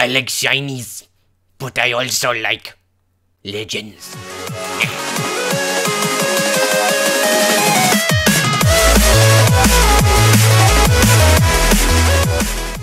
I like shinies, but I also like legends.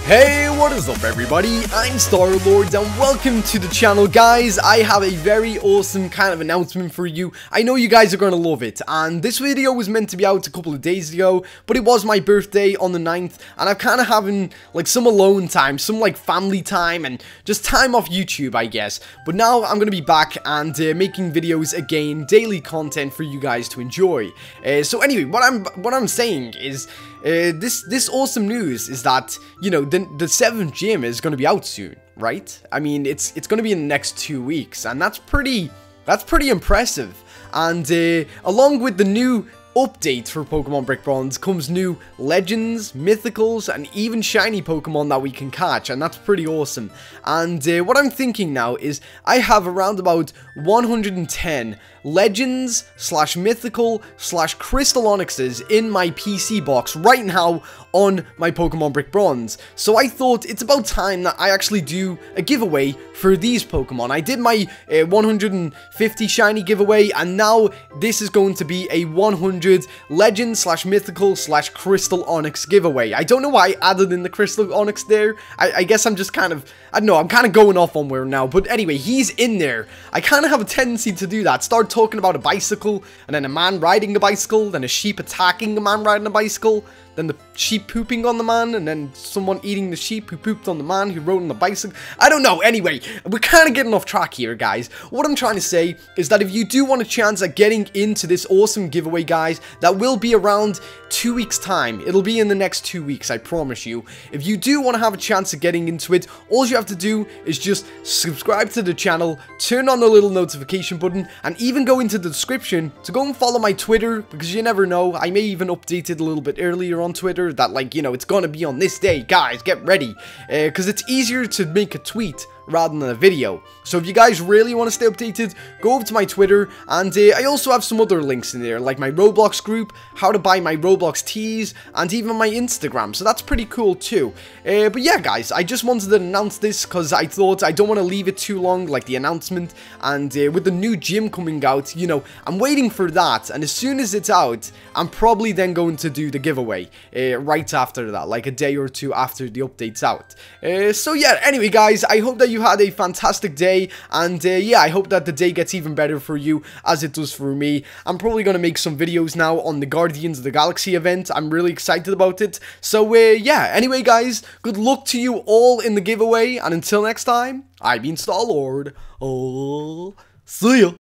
Hey, what is up everybody? I'm Star-Lord and welcome to the channel guys. I have a very awesome kind of announcement for you. I know you guys are going to love it and this video was meant to be out a couple of days ago but it was my birthday on the 9th and I'm kind of having like some alone time, some like family time and just time off YouTube I guess. But now I'm going to be back and uh, making videos again, daily content for you guys to enjoy. Uh, so anyway, what I'm what I'm saying is uh, this this awesome news is that you know the the seventh gym is going to be out soon, right? I mean, it's it's going to be in the next two weeks, and that's pretty that's pretty impressive. And uh, along with the new updates for Pokemon Brick Bronze comes new legends, mythicals, and even shiny Pokemon that we can catch, and that's pretty awesome. And uh, what I'm thinking now is I have around about 110 legends slash mythical slash crystal Onixes in my PC box right now on my Pokemon Brick Bronze. So I thought it's about time that I actually do a giveaway for these Pokemon. I did my uh, 150 shiny giveaway and now this is going to be a 100 legend slash mythical slash crystal Onix giveaway. I don't know why I added in the crystal Onix there. I, I guess I'm just kind of, I don't know, I'm kind of going off on where now. But anyway, he's in there. I kind of have a tendency to do that. Start talking about a bicycle, and then a man riding a bicycle, then a sheep attacking a man riding a bicycle, then the sheep pooping on the man, and then someone eating the sheep who pooped on the man who rode on the bicycle. I don't know. Anyway, we're kind of getting off track here, guys. What I'm trying to say is that if you do want a chance at getting into this awesome giveaway, guys, that will be around two weeks' time. It'll be in the next two weeks, I promise you. If you do want to have a chance of getting into it, all you have to do is just subscribe to the channel, turn on the little notification button, and even go into the description to go and follow my Twitter, because you never know, I may even update it a little bit earlier on Twitter that like, you know, it's gonna be on this day, guys, get ready, because uh, it's easier to make a tweet rather than a video. So if you guys really want to stay updated, go over to my Twitter, and uh, I also have some other links in there, like my Roblox group, how to buy my Roblox tees, and even my Instagram, so that's pretty cool too. Uh, but yeah, guys, I just wanted to announce this because I thought I don't want to leave it too long, like the announcement, and uh, with the new gym coming out, you know, I'm waiting for that, and as soon as it's out, I'm probably then going to do the giveaway uh, right after that, like a day or two after the update's out. Uh, so yeah, anyway, guys, I hope that you had a fantastic day, and uh, yeah, I hope that the day gets even better for you as it does for me. I'm probably going to make some videos now on the Guardians of the Galaxy event. I'm really excited about it. So uh, yeah, anyway, guys, good luck to you all in the giveaway, and until next time, I've been Star-Lord. Oh, see ya.